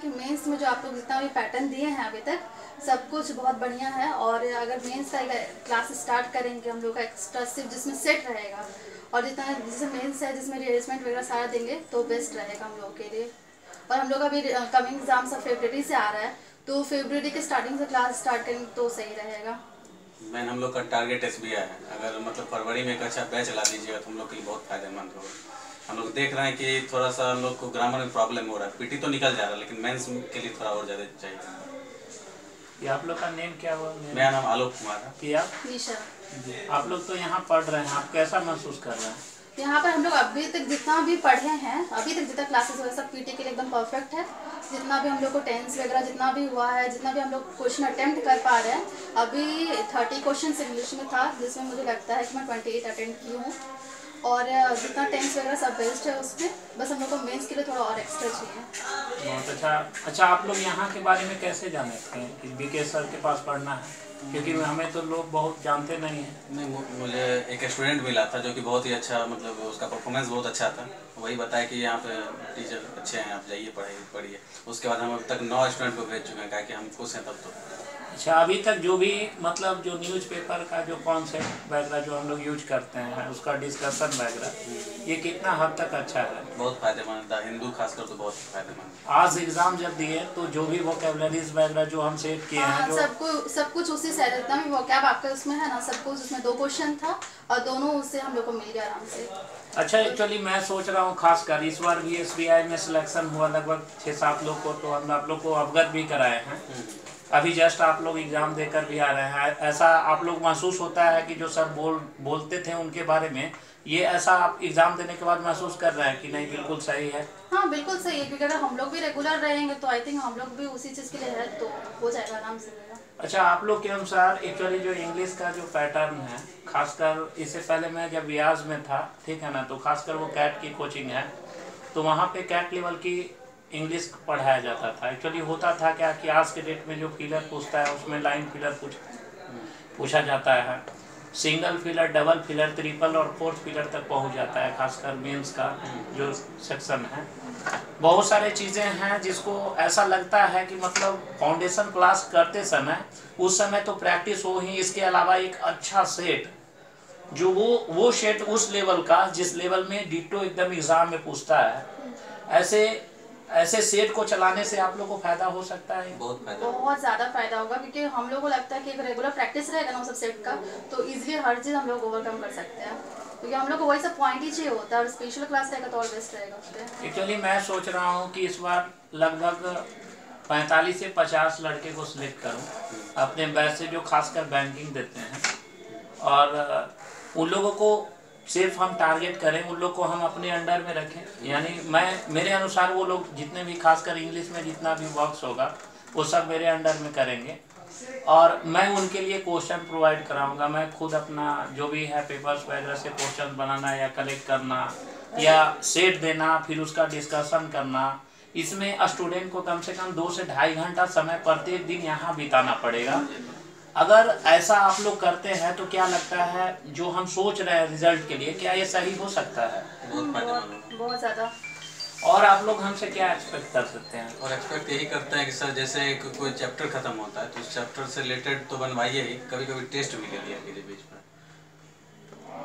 कि मेंस में जो आप लोग जितना भी पैटर्न दिए हैं अभी तक, सब कुछ बहुत बढ़िया है। और अगर मेंस का क्लास स्टार्ट करेंगे, हम लोग का एक्स्ट्रा सिर्फ़ जिसमें सेट रहेगा, और जितना जैसे मेंस है, जिसमें रिहर्समेंट वगैरह सारा देंगे तो बेस्ट रहेगा हम लोग के लिए। और हम लोग अभी कमिंग एग्ज़ाम सब फेब्रवरी से आ रहा है तो फेब्रवरी के स्टार्टिंग से क्लास स्टार्ट करेंगे तो सही रहेगा। मैन हम लोग का टारगेट एस है। अगर मतलब फरवरी में एक अच्छा बैच ला दीजिएगा तो हम लोग के लिए बहुत फ़ायदेमंद होगा। हम लोग देख रहे हैं कि थोड़ा सा हम लोग को ग्रामर में प्रॉब्लम हो रहा है। पीटी तो निकल जा रहा है लेकिन मेंस के लिए थोड़ा और ज़्यादा चाहिए ये आप लोग का नेम क्या हुआ? मेरा नाम आलोक कुमार है। किया? निशा। आप लोग तो यहाँ पढ़ रहे हैं आप कैसा महसूस कर रहे हैं? यहाँ पर हम लोग अभी तक जितना भी पढ़े हैं अभी तक जितना क्लासेस हुए सब पीटी के लिए एकदम परफेक्ट है। जितना भी हम लोग को टेंस वगैरह जितना भी हुआ है जितना भी हम लोग क्वेश्चन अटेम्प्ट कर पा रहे हैं अभी थर्टी क्वेश्चन इंग्लिश में था जिसमें मुझे लगता है कि मैं ट्वेंटी एट अटेंड की हूँ। और जितना टेंस वगैरह सब बेस्ट है उसमें बस हम लोग को मेंस के लिए थोड़ा और एक्स्ट्रा चाहिए। बहुत अच्छा। अच्छा आप लोग यहाँ के बारे में कैसे जाने थे कि बीके सर के पास पढ़ना है? क्योंकि हमें तो लोग बहुत जानते नहीं हैं। नहीं मुझे एक स्टूडेंट मिला था जो कि बहुत ही अच्छा मतलब उसका परफॉर्मेंस बहुत अच्छा था। वही बताया कि यहाँ पे टीचर अच्छे हैं आप जाइए पढ़ाइए पढ़िए। उसके बाद हम अब तक नौ स्टूडेंट को भेज चुके हैं कहा कि हम खुश हैं तब तो। अच्छा अभी तक जो भी मतलब जो न्यूज़पेपर का जो कॉन्सेप्ट वगैरह जो हम लोग यूज़ करते हैं उसका डिस्कशन वगैरह ये कितना हद तक अच्छा है? बहुत फ़ायदेमंद था हिंदू खासकर तो बहुत फ़ायदेमंद आज एग्ज़ाम जब दिए तो जो भी वोकेबलरीज वगैरह जो हम सेट किए हैं हाँ जो सबको सब कुछ उसी से जितना भी वोकैब आपका उसमें है ना सब कुछ उसमें दो क्वेश्चन था और दोनों उससे हम लोग को मिल गया आराम से। अच्छा एक्चुअली मैं सोच रहा हूँ खासकर इस बार भी SBI में सिलेक्शन हुआ लगभग छः सात लोग को तो हम आप लोग को अवगत भी कराए हैं। अभी जस्ट आप लोग एग्ज़ाम देकर भी आ रहे हैं। ऐसा आप लोग महसूस होता है कि जो सर बोल बोलते थे उनके बारे में ये ऐसा आप एग्ज़ाम देने के बाद महसूस कर रहे हैं कि नहीं बिल्कुल सही है? हाँ बिल्कुल सही है क्योंकि अगर हम लोग भी रेगुलर रहेंगे तो आई थिंक हम लोग भी उसी चीज़ के लिए है तो हो जाएगा आराम से अच्छा आप लोग के अनुसार एक्चुअली जो इंग्लिश का जो पैटर्न है खासकर इससे पहले मैं जब रियाज में था ठीक है ना तो खासकर वो कैट की कोचिंग है तो वहाँ पे कैट लेवल की इंग्लिश पढ़ाया जाता था। एक्चुअली होता था क्या कि आज के डेट में जो फिलर पूछता है, उसमें लाइन फिलर पूछ, पूछा जाता है। Single filler double filler triple और फोर्थ फिलर तक पहुँच जाता है, खासकर मेंस का जो सेक्शन है। बहुत सारे चीज़ें हैं जिसको ऐसा लगता है कि मतलब फाउंडेशन क्लास करते समय, उस समय तो प्रैक्टिस हो ही, इसके अलावा एक अच्छा सेट जो वो वो सेट उस लेवल का, जिस लेवल में डिटो एकदम एग्ज़ाम में पूछता है। ऐसे ऐसे सेट को चलाने से आप लोग को फ़ायदा हो सकता है? बहुत फ़ायदा बहुत ज़्यादा फ़ायदा होगा क्योंकि हम लोग को लगता है कि एक रेगुलर प्रैक्टिस रहेगा ना उस सब सेट का तो इजीली हर चीज़ हम लोग ओवरकम कर सकते हैं। क्योंकि हम लोग को वही सब पॉइंट ही चाहिए होता है और स्पेशल क्लास रहेगा तो और बेस्ट रहेगा एक्चुअली मैं सोच रहा हूँ कि इस बार लगभग 45 से 50 लड़के को सिलेक्ट करूँ अपने बैच से जो खासकर बैंकिंग देते हैं और उन लोगों को सिर्फ़ हम टारगेट करें, उन लोग को हम अपने अंडर में रखें। यानी मैं, मेरे अनुसार वो लोग जितने भी, खासकर इंग्लिश में जितना भी वर्क्स होगा, वो सब मेरे अंडर में करेंगे। और मैं उनके लिए क्वेश्चन प्रोवाइड कराऊँगा। मैं खुद अपना जो भी है पेपर्स वगैरह से क्वेश्चन बनाना या कलेक्ट करना, या सेट देना, फिर उसका डिस्कशन करना। इसमें स्टूडेंट को कम से कम दो से ढाई घंटा समय प्रत्येक दिन यहाँ बिताना पड़ेगा। अगर ऐसा आप लोग करते हैं तो क्या लगता है जो हम सोच रहे हैं रिज़ल्ट के लिए क्या ये सही हो सकता है? बहुत बहुत ज़्यादा। और आप लोग हमसे क्या एक्सपेक्ट कर सकते हैं? और एक्सपेक्ट यही करते हैं कि सर जैसे एक कोई चैप्टर खत्म होता है तो उस चैप्टर से रिलेटेड तो बनवाइए ही। कभी कभी टेस्ट भी ले लिया कीजिए बीच में।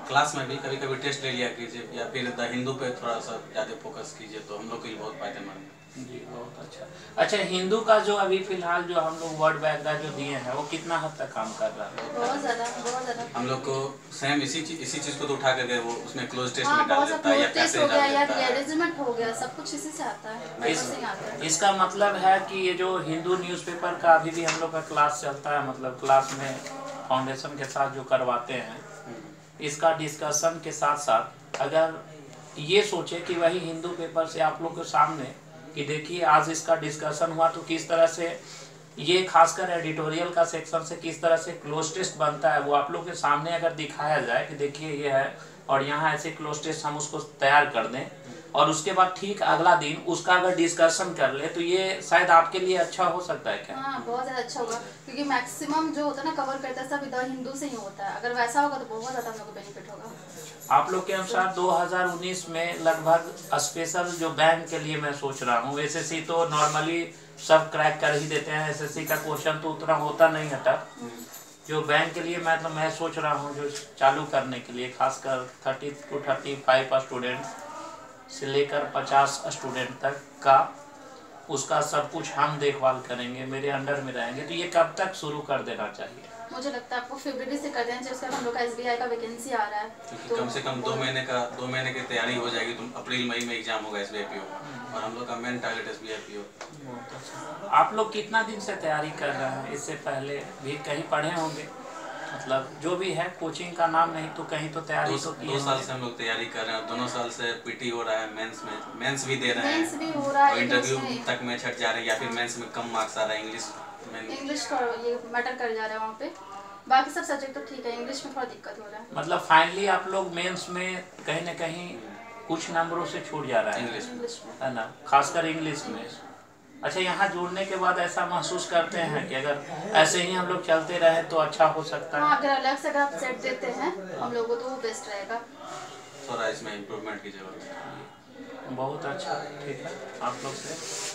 क्लास में भी कभी कभी टेस्ट ले लिया कीजिए या फिर द हिंदू पे थोड़ा सा ज़्यादा फोकस कीजिए तो हम लोग के लिए बहुत फ़ायदेमंद है। जी बहुत अच्छा। अच्छा हिंदू का जो अभी फ़िलहाल जो हम लोग वर्ड वगैरह जो दिए हैं वो कितना हद तक काम कर रहा है? बहुत ज़्यादा बहुत ज़्यादा। हम लोग को सेम इसी चीज़ इसी चीज़ को तो उठा करके वो उसमें क्लोज टेस्ट हाँ में डाल देता है या हो गया डाल या देता है। रेजिमेंट हो गया सब कुछ इसी से आता है इस- है। इसका मतलब है कि ये जो हिंदू न्यूज़पेपर का अभी भी हम लोग का क्लास चलता है मतलब क्लास में फाउंडेशन के साथ जो करवाते हैं इसका डिस्कशन के साथ साथ अगर ये सोचे कि वही हिंदू पेपर से आप लोग के सामने कि देखिए आज इसका डिस्कशन हुआ तो किस तरह से ये खासकर एडिटोरियल का सेक्शन से किस तरह से क्लोज टेस्ट बनता है, वो आप लोग के सामने अगर दिखाया जाए कि देखिए ये है और यहाँ ऐसे क्लोज टेस्ट हम उसको तैयार कर दें और उसके बाद ठीक अगला दिन उसका अगर डिस्कशन कर ले तो ये शायद आपके लिए अच्छा हो सकता है क्या? हाँ बहुत ज़्यादा अच्छा होगा क्योंकि मैक्सिमम जो होता है ना कवर करता है सब द हिंदू से ही होता है। अगर वैसा होगा तो बहुत ज़्यादा हम लोग को बेनिफिट होगा। आप लोग के अनुसार 2019 में लगभग स्पेशल जो बैंक के लिए मैं सोच रहा हूँ एसएससी तो नॉर्मली सब क्रैक कर ही देते हैं एसएससी का क्वेश्चन तो उतना होता नहीं है टफ जो बैंक के लिए मतलब मैं सोच रहा हूँ जो चालू करने के लिए खासकर thirty two thirty five student से लेकर पचास स्टूडेंट तक का उसका सब कुछ हम देखभाल करेंगे मेरे अंडर में रहेंगे। तो ये कब तक शुरू कर देना चाहिए? मुझे लगता है आपको फरवरी से कर देना चाहिए उसके हम लोग का एसबीआई का वैकेंसी आ रहा है। क्योंकि कम से कम दो महीने का दो महीने की तैयारी हो जाएगी तो अप्रैल मई में एग्ज़ाम होगा एस बी और हम लोग का मेन टारगेट एस बी आप लोग कितना दिन से तैयारी कर रहे हैं? इससे पहले भी कहीं पढ़े होंगे? मतलब जो भी है कोचिंग का नाम नहीं तो कहीं तो तैयारी तो दो साल से हम लोग तैयारी कर रहे हैं दोनों साल से पीटी हो रहा है मेंस में। मेंस भी दे रहे मेंस हैं भी हो रहा है इंटरव्यू तक में छट जा रहे हैं या फिर मेंस में कम मार्क्स आ रहा है इंग्लिश में। इंग्लिश का ये मैटर कर जा रहा है वहाँ पे। बाकी सब सब्जेक्ट तो ठीक है इंग्लिश में थोड़ा दिक्कत हो रहा है। मतलब फाइनली आप लोग मेंस में कहीं ना कहीं कुछ नंबरों से छूट जा रहा है। इंग्लिश में। इंग्लिश में। है ना? खासकर इंग्लिश में। अच्छा यहाँ जुड़ने के बाद ऐसा महसूस करते हैं कि अगर ऐसे ही हम लोग चलते रहे तो अच्छा हो सकता हाँ है। अगर अलग से अगर आप सेट देते हैं हम लोगों को तो वो बेस्ट रहेगा। थोड़ा इसमें इम्प्रूवमेंट की ज़रूरत है। बहुत अच्छा ठीक है। आप लोग से